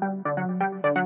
Thank you.